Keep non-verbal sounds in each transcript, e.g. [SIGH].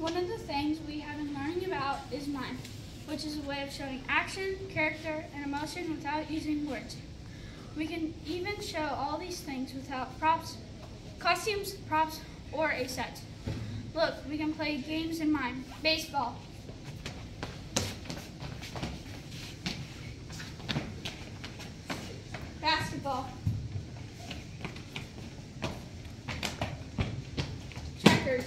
One of the things we have been learning about is mime, which is a way of showing action, character, and emotion without using words. We can even show all these things without props, costumes, props, or a set. Look, we can play games in mime. Baseball. Basketball. Checkers.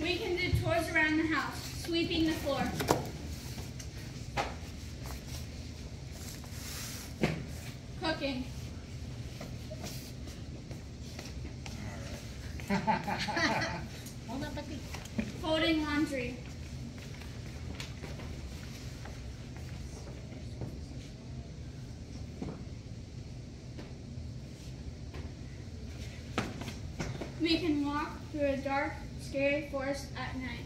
We tours around the house, sweeping the floor. Cooking. [LAUGHS] Folding laundry. We can walk through a dark, scary forest at night.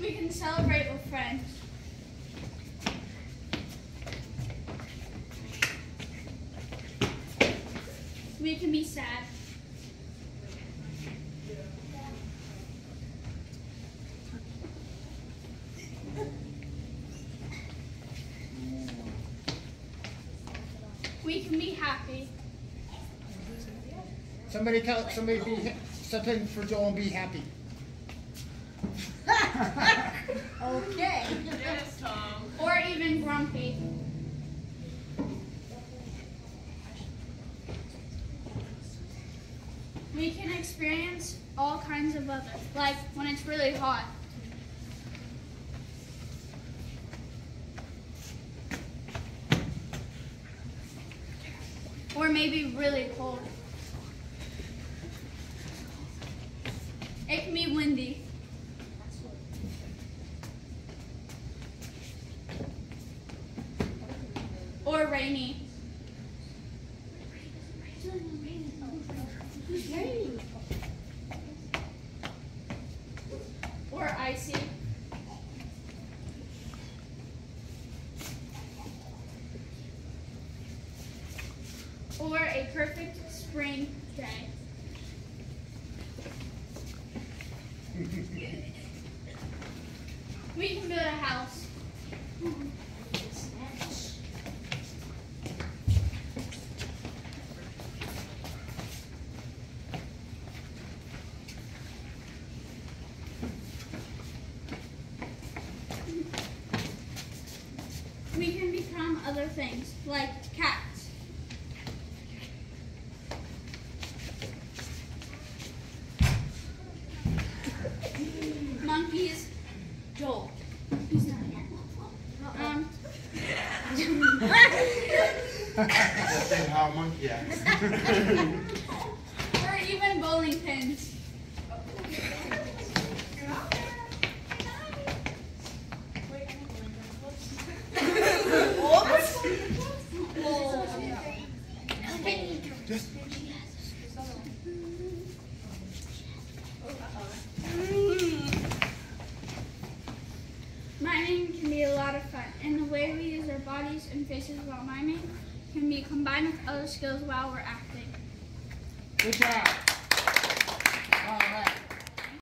We can celebrate with friends. We can be sad. We can be happy. Somebody tell somebody be something for Joel and be happy. [LAUGHS] Okay. Yes, Tom. Or even grumpy. We can experience all kinds of weather, like when it's really hot. Or maybe really cold. It can be windy. Or rainy. Or icy. Or a perfect spring day. [LAUGHS] We can build a house. We can become other things, like cats. Monkeys. Joel. He's not here. Um, That thing how monkey acts. [LAUGHS] or even bowling pins. Miming can be a lot of fun, and the way we use our bodies and faces while miming can be combined with other skills while we're acting. Good job.